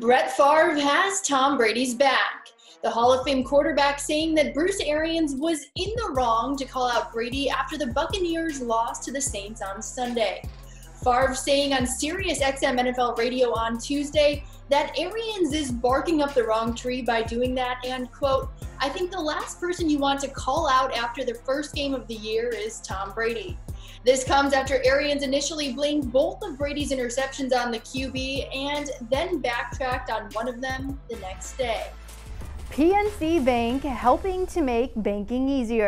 Brett Favre has Tom Brady's back. The Hall of Fame quarterback saying that Bruce Arians was in the wrong to call out Brady after the Buccaneers lost to the Saints on Sunday. Favre saying on Sirius XM NFL radio on Tuesday that Arians is barking up the wrong tree by doing that and quote, I think the last person you want to call out after the first game of the year is Tom Brady. This comes after Arians initially blamed both of Brady's interceptions on the QB and then backtracked on one of them the next day. PNC Bank helping to make banking easier.